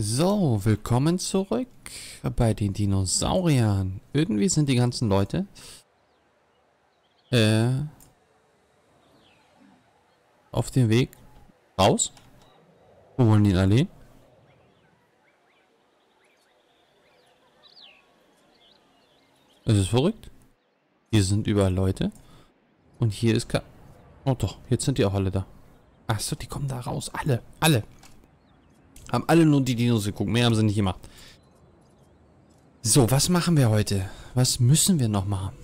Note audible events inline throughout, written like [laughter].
So, willkommen zurück bei den Dinosauriern. Irgendwie sind die ganzen Leute äh, auf dem Weg raus. Wo wollen die alle hin? Es ist verrückt. Hier sind überall Leute. Und hier ist kein... Oh doch, jetzt sind die auch alle da. Achso, die kommen da raus. Alle, alle. Haben alle nur die Dinos geguckt. Mehr haben sie nicht gemacht. So, was machen wir heute? Was müssen wir noch machen?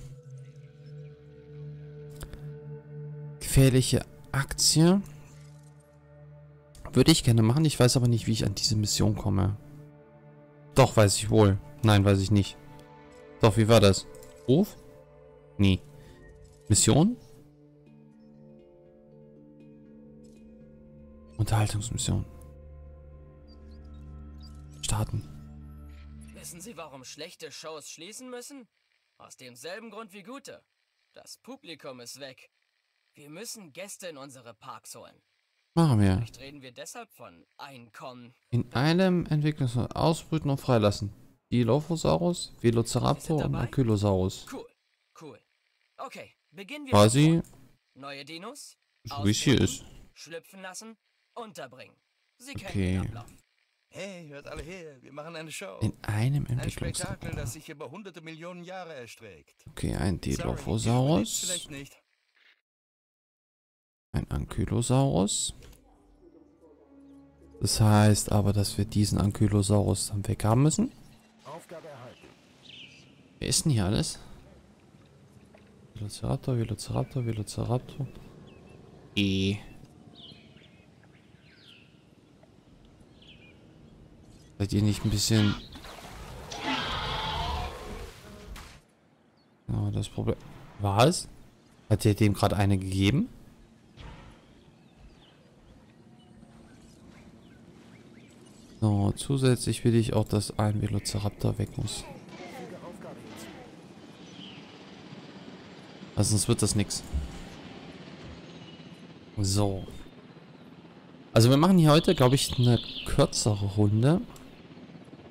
Gefährliche Aktie. Würde ich gerne machen. Ich weiß aber nicht, wie ich an diese Mission komme. Doch, weiß ich wohl. Nein, weiß ich nicht. Doch, wie war das? Ruf? Nie. Mission? Unterhaltungsmission. Starten. Wissen Sie, warum schlechte Shows schließen müssen? Aus demselben Grund wie gute. Das Publikum ist weg. Wir müssen Gäste in unsere Parks holen. Machen wir. Vielleicht reden wir deshalb von Einkommen. In einem Entwicklungs ausbrüten und freilassen. Dilophosaurus, Velociraptor und? Ankylosaurus. Cool, cool. Okay, beginnen wir. Quasi. Neue Dinos? so wie es hier ist. Schlüpfen lassen, unterbringen. Sie kennen Okay. den Ablauf. Hey, hört alle her, wir machen eine Show. In einem Ein Entwicklungs... Spektakel, das sich über hunderte Millionen Jahre erstreckt. Okay, ein Dilophosaurus. Ein Ankylosaurus. Das heißt aber, dass wir diesen Ankylosaurus dann weg haben müssen. Aufgabe erhalten. Wer ist denn hier alles? Velociraptor, Velociraptor, Velociraptor. E. Seid ihr nicht ein bisschen... Ja, das Problem... Was? Hat der dem gerade eine gegeben? So, zusätzlich will ich auch, dass ein Velociraptor weg muss. Also sonst wird das nix. So. Also wir machen hier heute, glaube ich, eine kürzere Runde.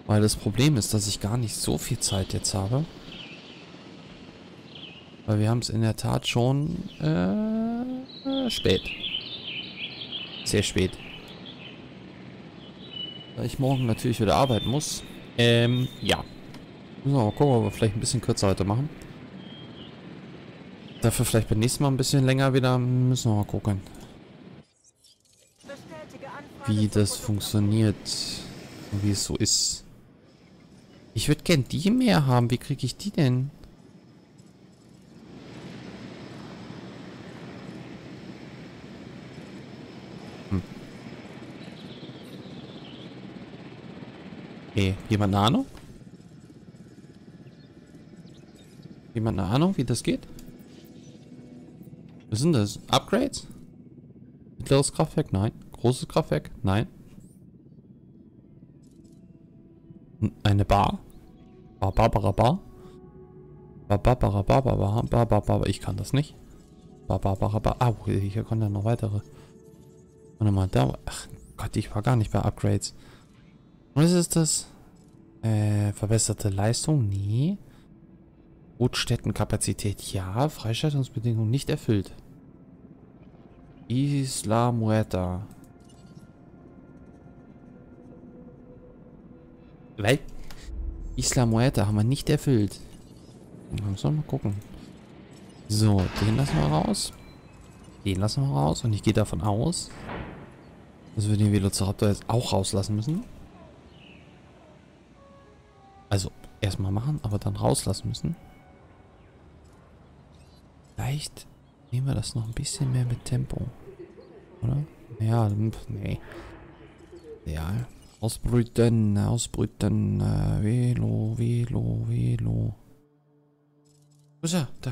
Weil das Problem ist, dass ich gar nicht so viel Zeit jetzt habe. Weil wir haben es in der Tat schon äh, spät. Sehr spät. Da ich morgen natürlich wieder arbeiten muss. Ähm, ja. Müssen wir mal gucken, ob wir vielleicht ein bisschen kürzer heute machen. Dafür vielleicht beim nächsten Mal ein bisschen länger wieder. Müssen wir mal gucken, wie das funktioniert. Und wie es so ist. Ich würde gern die mehr haben. Wie kriege ich die denn? Hm. Okay, jemand eine Ahnung? Jemand eine Ahnung, wie das geht? Was sind das? Upgrades? Mittleres Kraftwerk? Nein. Großes Kraftwerk? Nein. Bar, Bar, Bar, Ich kann das nicht. Bar, Barbara Bar. Ah, hier kommen ja noch weitere. Warte mal, da. Ach Gott, ich war gar nicht bei Upgrades. Was ist das? Äh, verbesserte Leistung? Nee. Brutstättenkapazität? Ja. Freischaltungsbedingungen nicht erfüllt. Isla Muerta. Weil Isla Muerta haben wir nicht erfüllt. Müssen wir mal gucken. So, den lassen wir raus. Den lassen wir raus. Und ich gehe davon aus, dass wir den Velociraptor jetzt auch rauslassen müssen. Also, erstmal machen, aber dann rauslassen müssen. Vielleicht nehmen wir das noch ein bisschen mehr mit Tempo. Oder? Ja, nee. Ja. Ausbrüten, ausbrüten. Äh, Velo, Velo, Velo. Wo ist er? Da.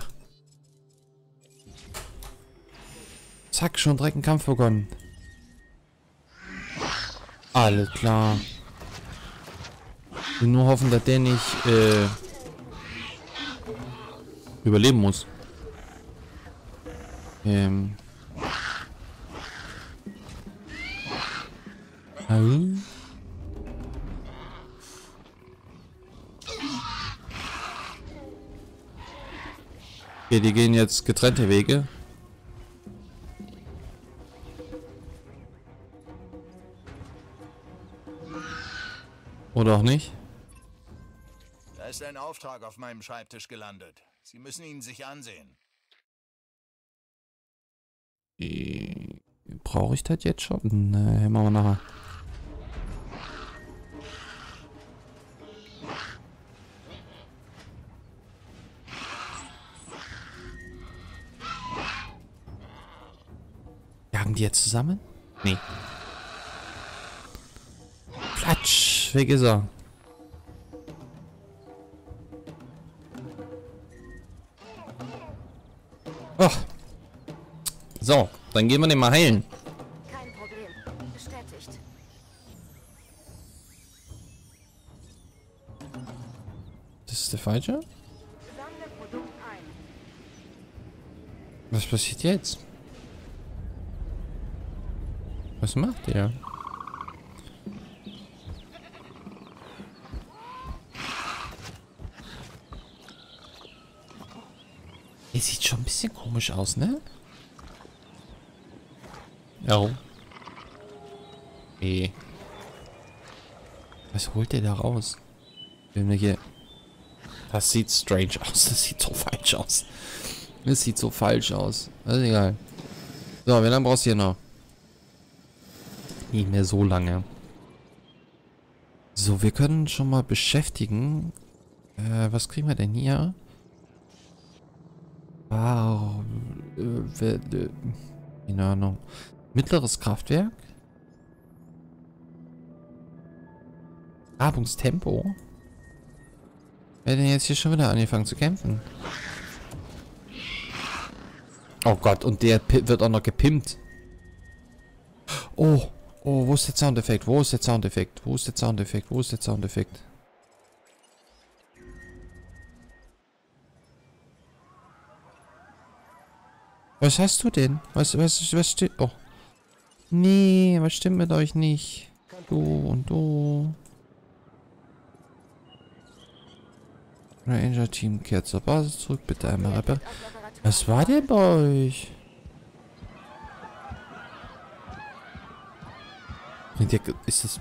Zack, schon direkt ein Kampf begonnen. Alles klar. Ich will nur hoffen, dass der nicht äh, überleben muss. Ähm. Au. Okay, die gehen jetzt getrennte Wege. Oder auch nicht? Da ist ein Auftrag auf meinem Schreibtisch gelandet. Sie müssen ihn sich ansehen. Äh, Brauche ich das jetzt schon? Ne, machen wir nachher. Jetzt zusammen? Nee. Platsch, weg ist er. Oh. So, dann gehen wir den mal heilen. Kein Problem. Bestätigt. Das ist der falsche? Was passiert jetzt? Was macht der? Er sieht schon ein bisschen komisch aus, ne? Ja. Nee. Was holt der da raus? Irgendwelche... Das sieht strange aus. Das sieht so falsch aus. Das sieht so falsch aus. Also egal. So, wie lange brauchst du hier noch? Nicht mehr so lange. So, wir können schon mal beschäftigen. Äh, was kriegen wir denn hier? Wow. Äh, äh, keine Ahnung. Mittleres Kraftwerk. Grabungstempo. Wer denn jetzt hier schon wieder angefangen zu kämpfen? Oh Gott, und der wird auch noch gepimpt. Oh, oh, wo ist der Soundeffekt? Wo ist der Soundeffekt? Wo ist der Soundeffekt? Wo ist der Soundeffekt? Was hast du denn? Was, was, was stimmt? Oh. Nee, was stimmt mit euch nicht? Du und du. Ranger Team kehrt zur Basis zurück. Bitte einmal reparieren. Was war denn bei euch? Bringt ihr, ist das...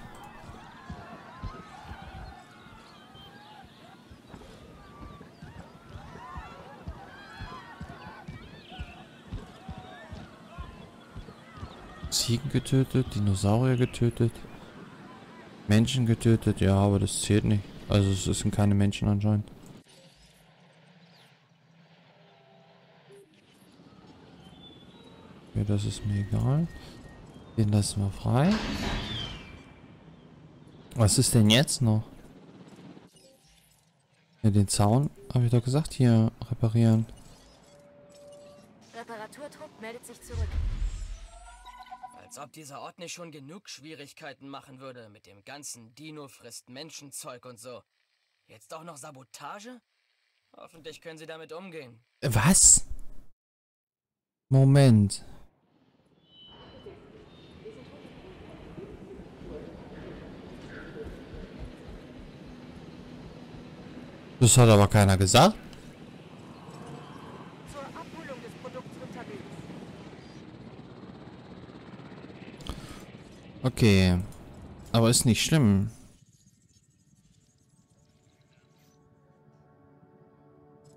Ziegen getötet, Dinosaurier getötet, Menschen getötet, ja, aber das zählt nicht. Also es sind keine Menschen anscheinend. Okay, das ist mir egal. Den lassen wir frei. Was ist denn jetzt noch? Ja, den Zaun, habe ich doch gesagt, hier reparieren. Reparaturtrupp meldet sich zurück. Als ob dieser Ort nicht schon genug Schwierigkeiten machen würde mit dem ganzen Dino frisst Menschenzeug und so. Jetzt auch noch Sabotage? Hoffentlich können sie damit umgehen. Was? Moment. Das hat aber keiner gesagt. Zur Abholung des Produkts unterwegs. Okay. Aber ist nicht schlimm.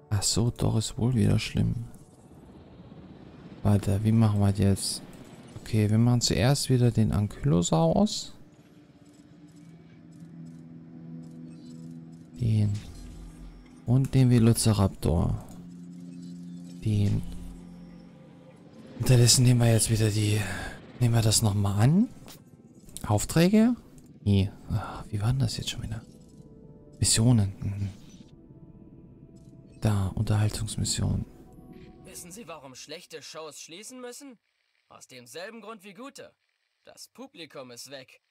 Ach so, doch, ist wohl wieder schlimm. Warte, wie machen wir das jetzt? Okay, wir machen zuerst wieder den Ankylosaurus. Den Velociraptor. Den. Unterdessen nehmen wir jetzt wieder die... Nehmen wir das nochmal an. Aufträge? Nee. Ach, wie war denn das jetzt schon wieder? Missionen. Mhm. Da, Unterhaltungsmission. Wissen Sie, warum schlechte Shows schließen müssen? Aus demselben Grund wie gute. Das Publikum ist weg.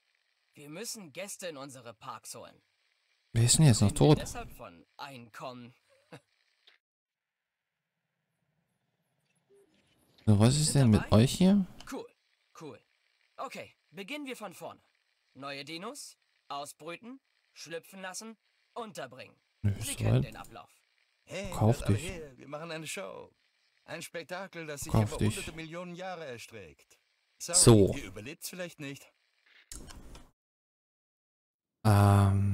Wir müssen Gäste in unsere Parks holen. Wer ist denn jetzt noch wir tot? So, was ist denn mit euch hier? Cool, cool. Okay, beginnen wir von vorne. Neue Dinos, ausbrüten, schlüpfen lassen, unterbringen. Nö, Sie ist kennen den Ablauf. Hey, Kauf dich. her, wir machen eine Show. Ein Spektakel, das sich Kauf über dich. hunderte Millionen Jahre erstreckt. Sorry, So. Ihr überlebt's vielleicht nicht. Ähm,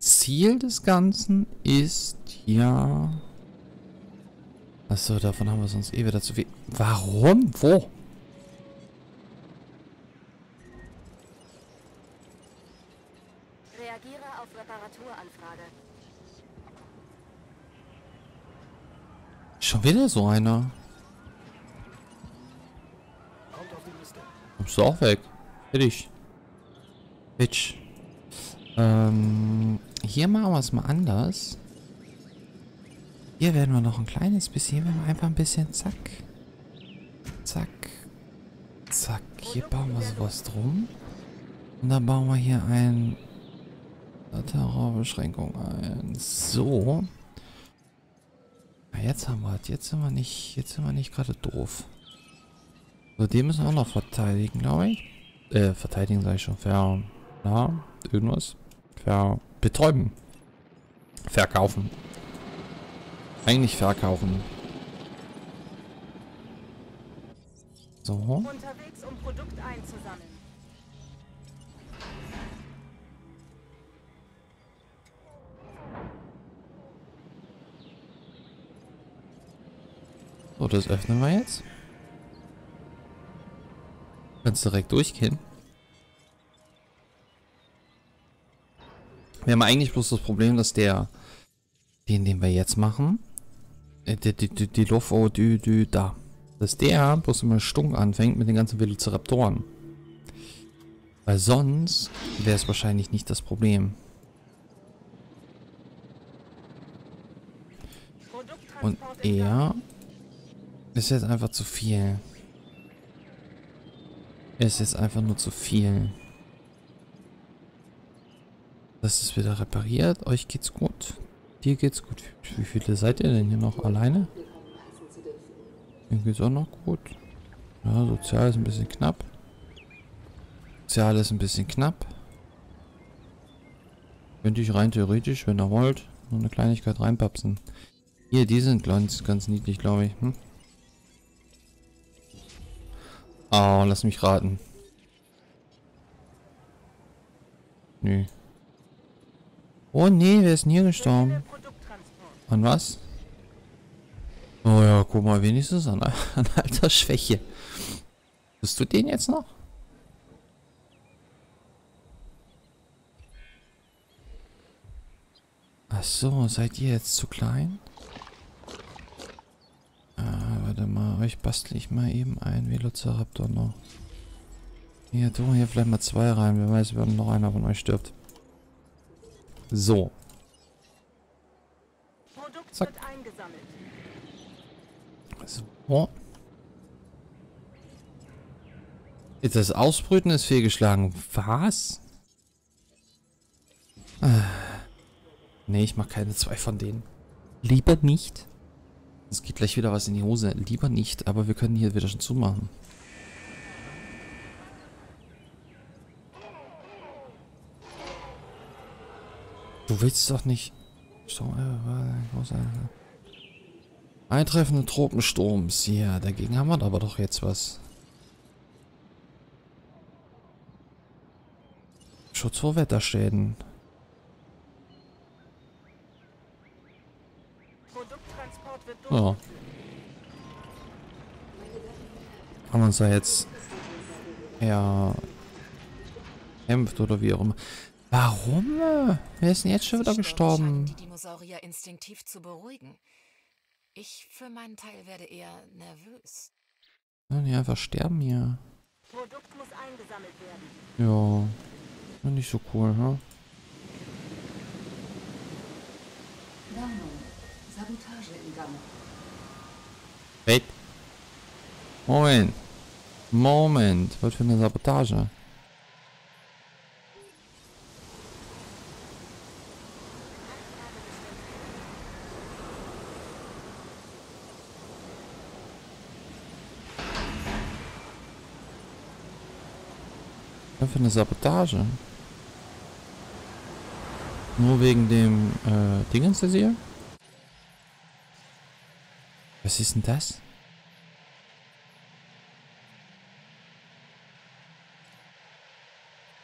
Ziel des Ganzen ist ja... Achso, davon haben wir sonst eh wieder zu viel. Warum? Wo? Reagiere auf Reparaturanfrage. Schon wieder so einer. Kommst du auch weg? Fertig. Bitch. Ähm, hier machen wir es mal anders. Hier werden wir noch ein kleines bisschen, werden wir einfach ein bisschen zack. Zack. Zack. Hier bauen wir sowas drum. Und dann bauen wir hier ein Terrorbeschränkung ein. So. Ja, jetzt haben wir es. Jetzt sind wir nicht, jetzt sind wir nicht gerade doof. So, den müssen wir auch noch verteidigen, glaube ich. Äh, verteidigen sage ich schon. Ver, na, irgendwas. Ver, betäuben. Verkaufen. Eigentlich verkaufen. So. Unterwegs, um Produkt einzusammeln. So, das öffnen wir jetzt. Kannst direkt durchgehen. Wir haben eigentlich bloß das Problem, dass der, den, den wir jetzt machen, äh, die, die, die, die Lofo, die, die, da, dass der bloß immer stunk anfängt mit den ganzen Velociraptoren. Weil sonst wäre es wahrscheinlich nicht das Problem. Und er ist jetzt einfach zu viel. Er ist jetzt einfach nur zu viel. Das ist wieder repariert. Euch geht's gut. Dir geht's gut. Wie viele seid ihr denn hier noch alleine? Mir geht's auch noch gut. Ja, sozial ist ein bisschen knapp. Sozial ist ein bisschen knapp. Könnte ich rein theoretisch, wenn ihr wollt, noch eine Kleinigkeit reinpapsen. Hier, die sind ganz, ganz niedlich, glaube ich. Hm? Oh, lass mich raten. Nö. Oh nee, wer ist denn hier gestorben? An was? Oh ja, guck mal, wenigstens an, [laughs] an Altersschwäche. Bist du den jetzt noch? Ach so, seid ihr jetzt zu klein? Ah, warte mal, euch bastle ich mal eben ein Velociraptor noch. Hier, tu hier vielleicht mal zwei rein. Wer weiß, wenn noch einer von euch stirbt. So. Produkt Zack. wird eingesammelt. So. Jetzt Das Ausbrüten ist fehlgeschlagen. Was? Ah. Nee, ich mach keine zwei von denen. Lieber nicht. Es geht gleich wieder was in die Hose. Lieber nicht, aber wir können hier wieder schon zumachen. Du willst doch nicht... Äh, Eintreffende Tropensturms. Ja, dagegen haben wir aber doch jetzt was. Schutz vor Wetterschäden. Ja. Haben wir uns da jetzt ja kämpft oder wie auch immer. Warum? Wer ist denn jetzt schon wieder gestorben? die Dinosaurier instinktiv zu beruhigen. Ich für meinen Teil werde eher nervös. Ja, einfach sterben hier. Produkt muss eingesammelt werden. Ja. nicht so cool, ha? Warnung. Sabotage im Gang. Wait. Moment. Moment. Was für eine Sabotage? Für eine Sabotage? Nur wegen dem äh, Dingens das hier? Was ist denn das?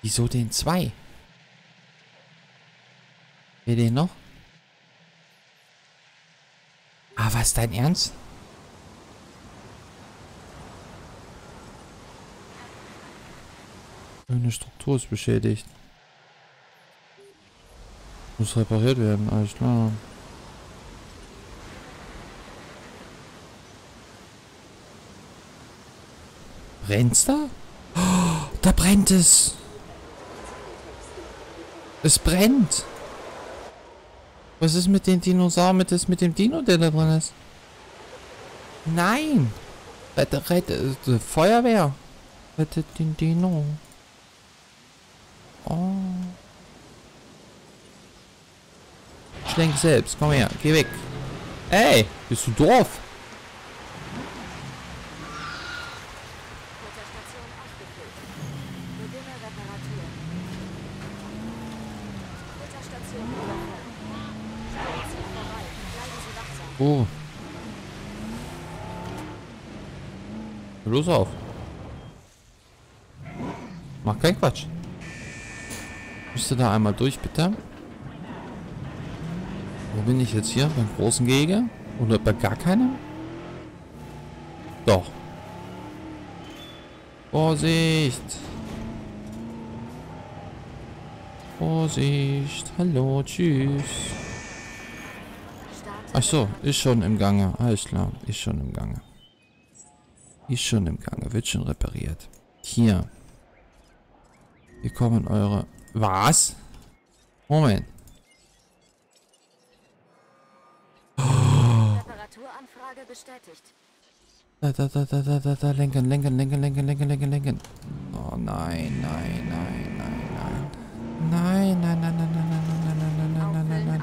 Wieso den zwei? Wer den noch? Ah, was dein Ernst? Eine Struktur ist beschädigt. Muss repariert werden, alles klar. Brennt's da? Oh, [gasps] da brennt es. Es brennt. Was ist mit den Dinosauriern, mit, das, mit dem Dino, der da drin ist? Nein. Rette, rette, äh, Feuerwehr. Rettet den Dino. lenke selbst. Komm her, geh weg. Ey, bist du doof? Oh. Los auf. Mach keinen Quatsch. Müsste da einmal durch, bitte. Wo bin ich jetzt hier? Beim großen Gehege? Oder bei gar keinem? Doch. Vorsicht. Vorsicht. Hallo, tschüss. Ach so, ist schon im Gange. Alles klar, ist schon im Gange. Ist schon im Gange, wird schon repariert. Hier. Hier kommen eure... Was? Moment. Reparaturanfrage bestätigt. Da, da, da, da, da, da, da, lenken, lenken, lenken, lenken, lenken, lenken, lenken. Oh nein, nein, nein, nein, nein. Nein, nein, nein, nein, nein, nein, nein, nein, nein, nein, nein, nein.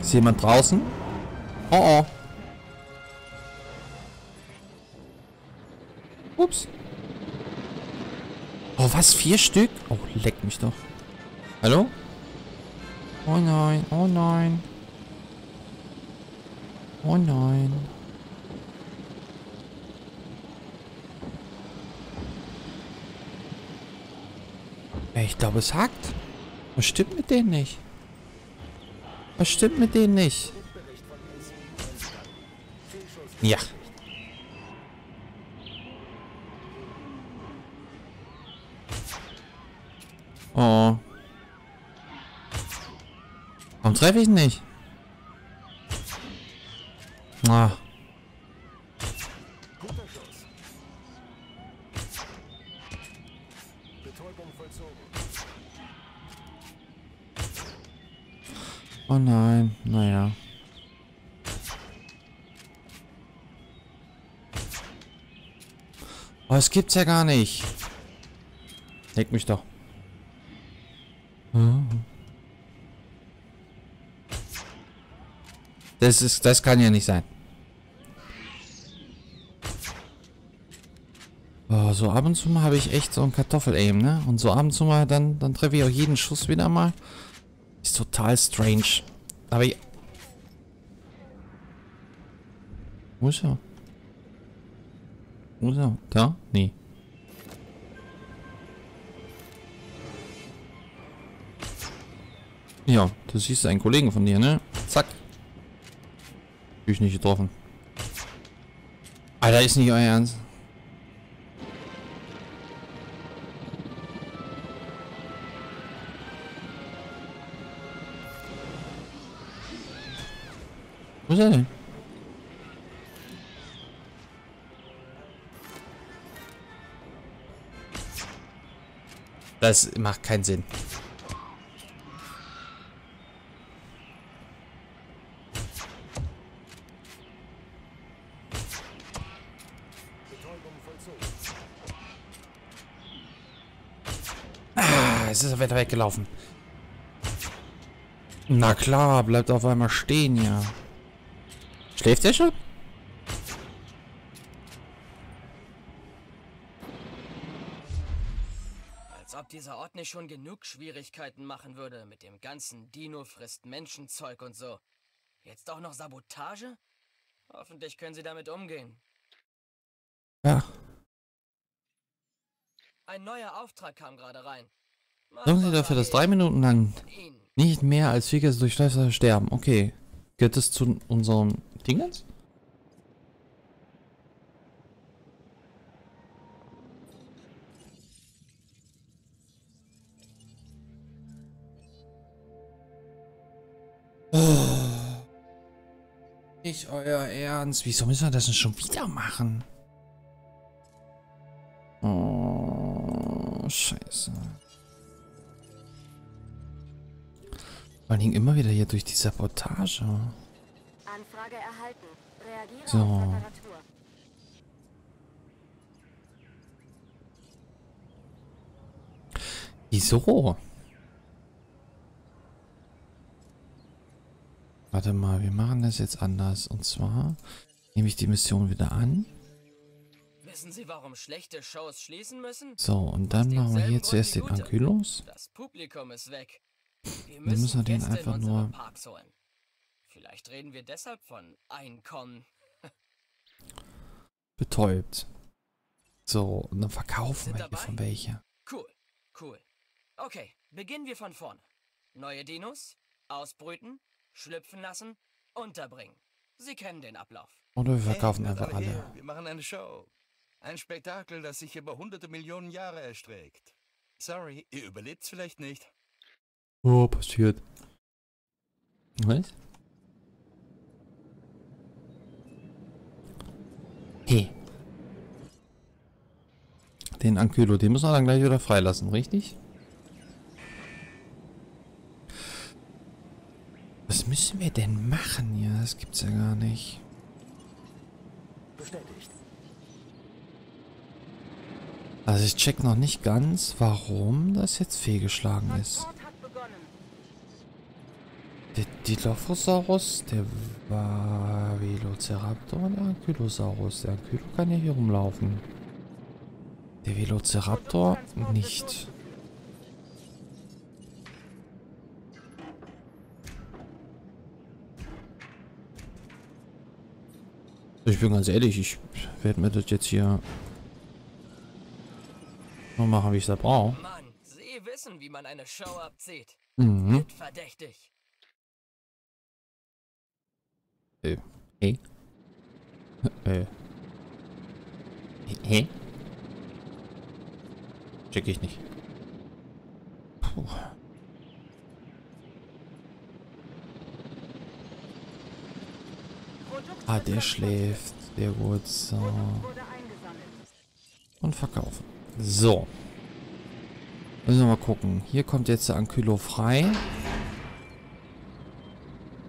Ist jemand draußen? Oh oh. Ups. Oh, was? Vier Stück? Oh, leck mich doch. Hallo? Oh nein, oh nein. Oh nein. Ich glaube, es hackt. Was stimmt mit denen nicht? Was stimmt mit denen nicht? Ja. Oh. Warum treffe ich nicht? Ah. Oh nein, naja. Oh, das gibt's ja gar nicht. Leck mich doch. Hm. Das ist, das kann ja nicht sein. Oh, so ab und zu mal habe ich echt so ein Kartoffel-Aim, ne? Und so ab und zu mal, dann, dann treffe ich auch jeden Schuss wieder mal. Ist total strange. Aber ich... Wo ist er? Wo ist er? Da? Nee. Ja, das du einen Kollegen von dir, ne? Zack. Ich nicht getroffen. Alter, ist nicht euer Ernst. Wo ist er denn? Das macht keinen Sinn. Er wieder weggelaufen. Na klar, bleibt auf einmal stehen, ja. Schläft er schon? Als ob dieser Ort nicht schon genug Schwierigkeiten machen würde mit dem ganzen Dino frisst Menschenzeug und so. Jetzt auch noch Sabotage? Hoffentlich können Sie damit umgehen. Ja. Ein neuer Auftrag kam gerade rein. Sorgen Sie dafür, dass drei Minuten lang nicht mehr als vier Gäste durch Schleifwasser sterben. Okay. Gehört das zu unserem Dingens? Oh. Nicht euer Ernst. Wieso müssen wir das denn schon wieder machen? Oh, scheiße. Vor allen Dingen immer wieder hier durch die Sabotage. Anfrage erhalten. Reagiere So. auf Reparatur. Wieso? Warte mal, wir machen das jetzt anders. Und zwar nehme ich die Mission wieder an. Wissen Sie, warum schlechte Shows schließen müssen? So, und dann machen wir hier zuerst den Ankylos. Das Publikum ist weg. Wir müssen, müssen wir den Gäste in einfach nur- Parks holen. Vielleicht reden wir deshalb von Einkommen. [laughs] Betäubt. So, und dann verkaufen Sind wir dabei? hiervon welche. Cool, cool. Okay, beginnen wir von vorne. Neue Dinos, ausbrüten, schlüpfen lassen, unterbringen. Sie kennen den Ablauf. Oder wir verkaufen Hey, einfach alle alle. her, Wir machen eine Show. Ein Spektakel, das sich über hunderte Millionen Jahre erstreckt. Sorry, ihr überlebt's vielleicht nicht. Oh, passiert. Was? Hey. Den Ankylo, den müssen wir dann gleich wieder freilassen, richtig? Was müssen wir denn machen hier? Das gibt's ja gar nicht. Bestätigt. Also ich check noch nicht ganz, warum das jetzt fehlgeschlagen ist. Der Dilophosaurus, der war Velociraptor und der Ankylosaurus. Der Ankylo kann ja hier rumlaufen. Der Velociraptor nicht. Ich bin ganz ehrlich, ich werde mir das jetzt hier nur machen, wie ich es da brauche. Mann, Sie wissen, wie man eine Show abzieht. Mhm. Verdächtig. Äh, hey. Äh. Hä? Check ich nicht. Puh. Ah, der schläft. Produkt wurde. Und verkaufen. So. Müssen wir mal gucken. Hier kommt jetzt der Ankylo frei.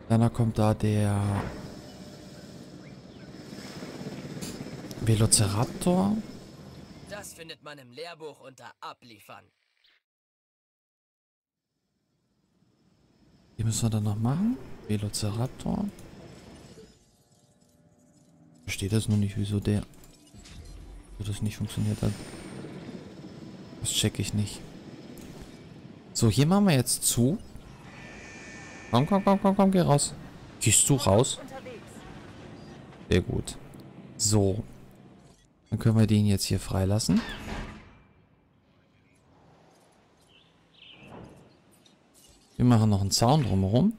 Danach kommt da der Velociraptor. Das findet man im Lehrbuch unter Abliefern. Die müssen wir dann noch machen. Velociraptor. Verstehe das nur nicht, wieso der... Wieso das nicht funktioniert hat. Das check ich nicht. So, hier machen wir jetzt zu. Komm, komm, komm, komm, komm, geh raus. Gehst du raus? Sehr gut. So. Dann können wir den jetzt hier freilassen. Wir machen noch einen Zaun drumherum.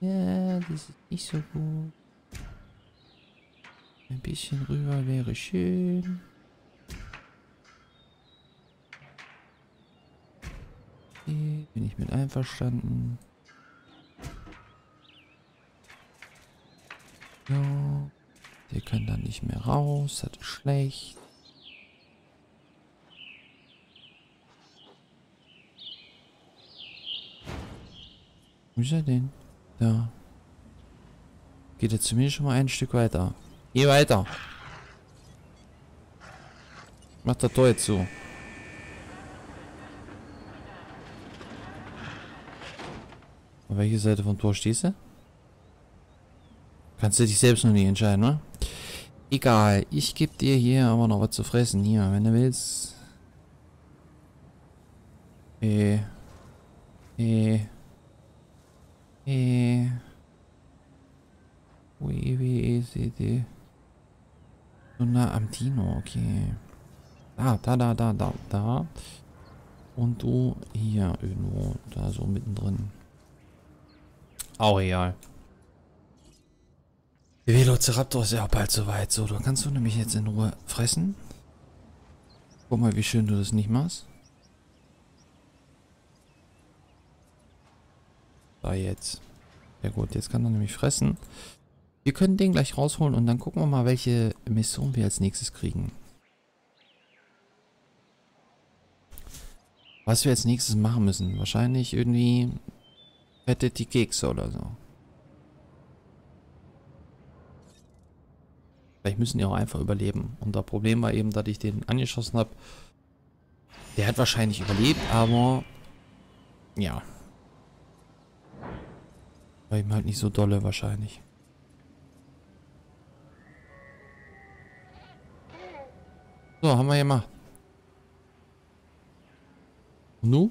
Ja, das ist nicht so gut. Bisschen rüber wäre schön. Okay, bin ich mit einverstanden. So. Wir können dann nicht mehr raus. Das ist schlecht. Wo ist er denn? Da. Geht jetzt zumindest schon mal ein Stück weiter. Geh weiter. Mach das Tor jetzt zu. Auf welche Seite vom Tor stehst du? Kannst du dich selbst noch nicht entscheiden, ne? Egal, ich geb dir hier aber noch was zu fressen. Hier, wenn du willst. Äh. Äh. Äh. Ui, wie ist die? So nah am Dino, okay. Da, da, da, da, da, da. Und du hier irgendwo, da so mittendrin. Auch egal. Der Velociraptor ist ja auch bald soweit. So, da kannst du nämlich jetzt in Ruhe fressen. Guck mal, wie schön du das nicht machst. Da jetzt. Ja gut, jetzt kann er nämlich fressen. Wir können den gleich rausholen und dann gucken wir mal, welche Mission wir als nächstes kriegen. Was wir als nächstes machen müssen. Wahrscheinlich irgendwie rettet die Kekse oder so. Vielleicht müssen die auch einfach überleben. Und das Problem war eben, dass ich den angeschossen habe. Der hat wahrscheinlich überlebt, aber ja. War ihm halt nicht so dolle wahrscheinlich. So, haben wir gemacht. Und nu?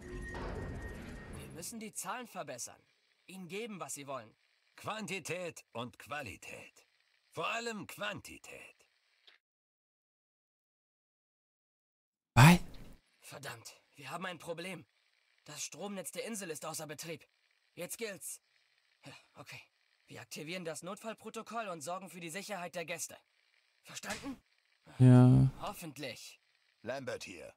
Wir müssen die Zahlen verbessern. Ihnen geben, was sie wollen. Quantität und Qualität. Vor allem Quantität. Was? Verdammt, wir haben ein Problem. Das Stromnetz der Insel ist außer Betrieb. Jetzt gilt's. Okay. Wir aktivieren das Notfallprotokoll und sorgen für die Sicherheit der Gäste. Verstanden? Ja. Hoffentlich. Lambert hier.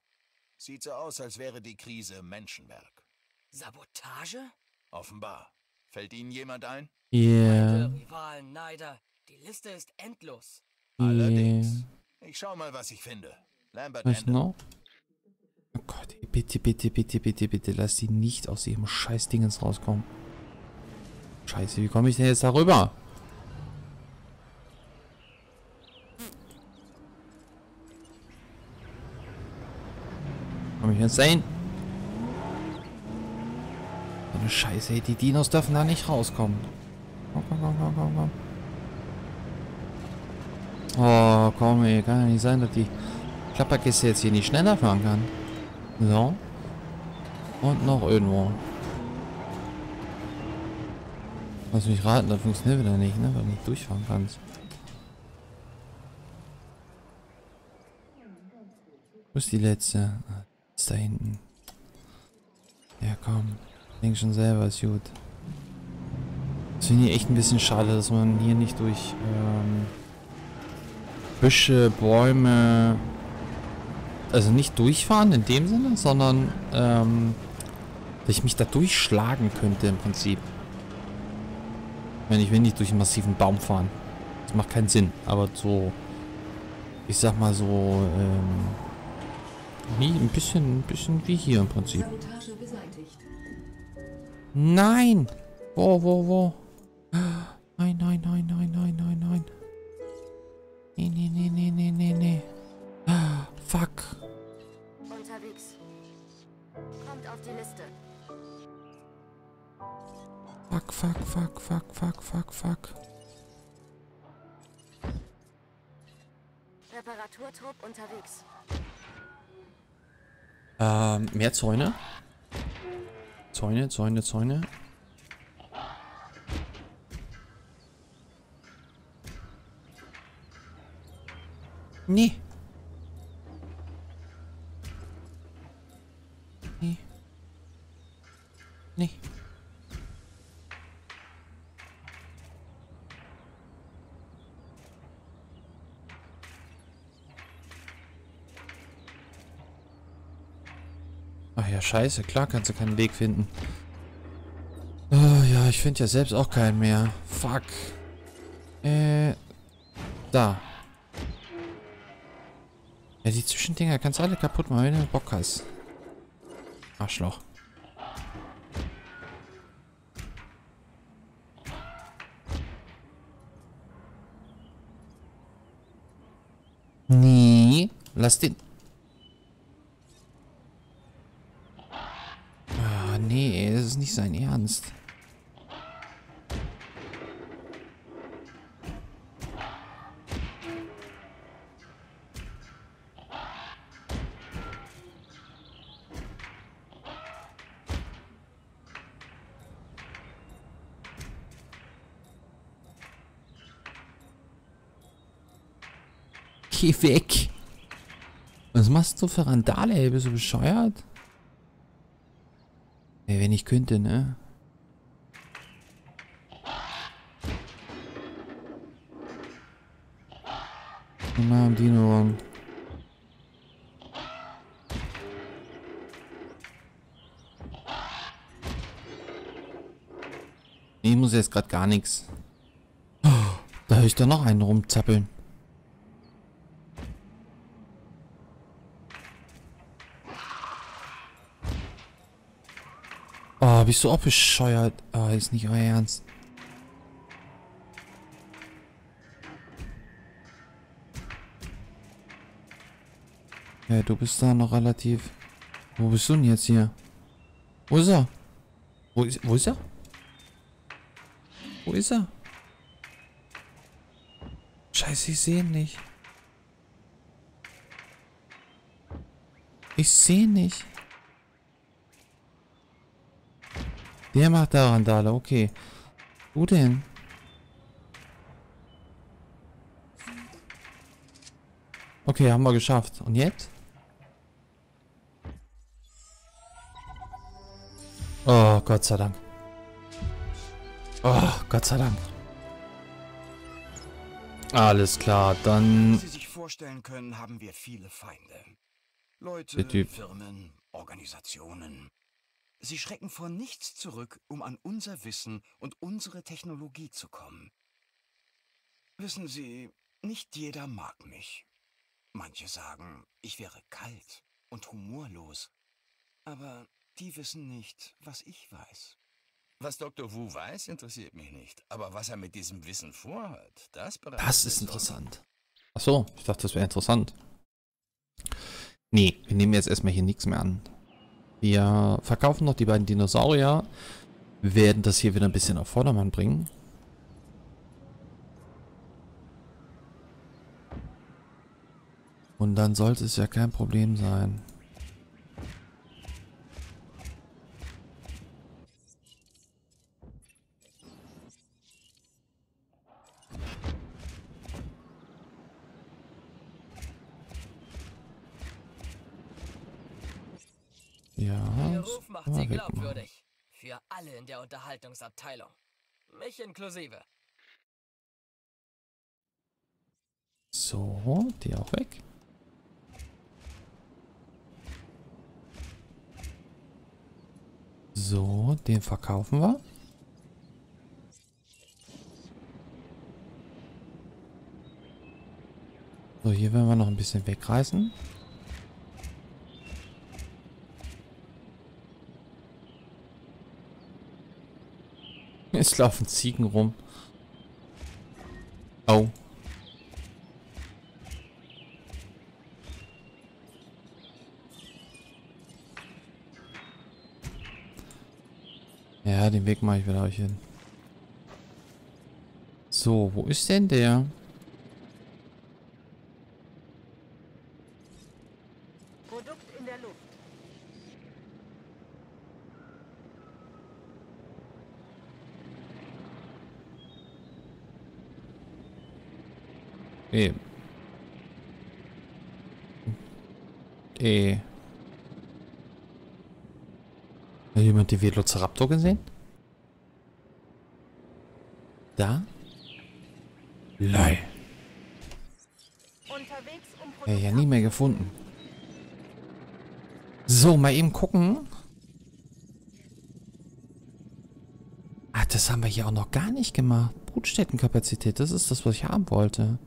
Sieht so aus, als wäre die Krise Menschenwerk. Sabotage? Offenbar. Fällt Ihnen jemand ein? Yeah. Feinde, Rivalen, Neider. Die Liste ist endlos. Allerdings. Ich schau mal, was ich finde. Lambert Was Ende. noch? Oh Gott, bitte, bitte, bitte, bitte, bitte, lass die nicht aus ihrem scheiß Dingens rauskommen. Scheiße, wie komme ich denn jetzt darüber? Jetzt? So eine Scheiße, die Dinos dürfen da nicht rauskommen. Komm, komm, komm, komm, komm, komm. Oh, komm, ey, kann ja nicht sein, dass die Klapperkiste jetzt hier nicht schneller fahren kann. So. Und noch irgendwo. Lass mich raten, das funktioniert wieder nicht, ne? Weil du nicht durchfahren kannst. Wo ist die letzte? Ist da hinten. Ja, komm. Denk schon selber, ist gut. Das finde ich echt ein bisschen schade, dass man hier nicht durch ähm, Büsche, Bäume, also nicht durchfahren in dem Sinne, sondern ähm, dass ich mich da durchschlagen könnte im Prinzip. Wenn ich will nicht durch einen massiven Baum fahren. Das macht keinen Sinn. Aber so, ich sag mal so, ähm, wie ein bisschen, ein bisschen wie hier im Prinzip. Nein! Wo, wo, wo? Nein, nein, nein, nein, nein, nein, nein. Nee, nee, nee, nee, nee, nee, nee. Ah, Fuck. Unterwegs. Kommt auf die Liste. Fuck, fuck, fuck, fuck, fuck, fuck, fuck. Reparaturtrupp unterwegs. Ähm, mehr Zäune? Zäune, Zäune, Zäune. Nee. Nee. Ach ja, scheiße. Klar kannst du keinen Weg finden. Oh, ja, ich finde ja selbst auch keinen mehr. Fuck. Äh. Da. Ja, die Zwischendinger kannst du alle kaputt machen, wenn du Bock hast. Arschloch. Nee. Lass den. sein Ernst. Geh weg. Was machst du für Randale, ey? Bist du bescheuert? Wenn ich könnte, ne? Na, am Dino. Ich muss jetzt gerade gar nichts. Da höre ich da noch einen rumzappeln. Oh, bist du auch bescheuert? Oh, ist nicht euer Ernst. Ja, du bist da noch relativ... Wo bist du denn jetzt hier? Wo ist er? Wo ist, wo ist er? Wo ist er? Scheiße, ich sehe ihn nicht. Ich sehe ihn nicht. Der macht da Randale, okay. Wo denn? Okay, haben wir geschafft. Und jetzt? Oh, Gott sei Dank. Oh, Gott sei Dank. Alles klar, dann... Wie Sie sich vorstellen können, haben wir viele Feinde. Leute. Firmen, Organisationen. Sie schrecken vor nichts zurück, um an unser Wissen und unsere Technologie zu kommen. Wissen Sie, nicht jeder mag mich. Manche sagen, ich wäre kalt und humorlos. Aber die wissen nicht, was ich weiß. Was Dr. Wu weiß, interessiert mich nicht. Aber was er mit diesem Wissen vorhat, das bereitet Das ist interessant. Ach so, ich dachte, das wäre interessant. Nee, wir nehmen jetzt erstmal hier nichts mehr an. Wir verkaufen noch die beiden Dinosaurier. Werden das hier wieder ein bisschen auf Vordermann bringen. Und dann sollte es ja kein Problem sein. Macht sie glaubwürdig. Für alle in der Unterhaltungsabteilung. Mich inklusive. So, die auch weg. So, den verkaufen wir. So, hier werden wir noch ein bisschen wegreißen. [laughs] Es laufen Ziegen rum. Oh. Ja, den Weg mache ich wieder euch hin. So, wo ist denn der? Produkt in der Luft. E. E. Hat jemand die Velociraptor gesehen? Da? Lol. Unterwegs, um Ja, nie mehr gefunden. So, mal eben gucken. Ah, das haben wir hier auch noch gar nicht gemacht. Brutstättenkapazität, das ist das, was ich haben wollte.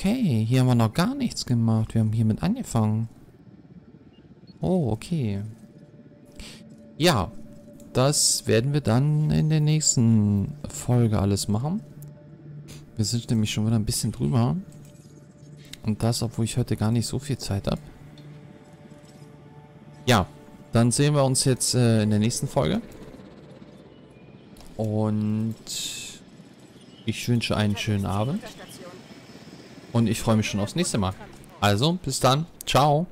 Okay. Hier haben wir noch gar nichts gemacht. Wir haben hiermit angefangen. Oh, okay. Ja, das werden wir dann in der nächsten Folge alles machen. Wir sind nämlich schon wieder ein bisschen drüber. Und das, obwohl ich heute gar nicht so viel Zeit habe. Ja, dann sehen wir uns jetzt äh, in der nächsten Folge. Und ich wünsche einen schönen Abend. Und ich freue mich schon aufs nächste Mal. Also, bis dann. Ciao.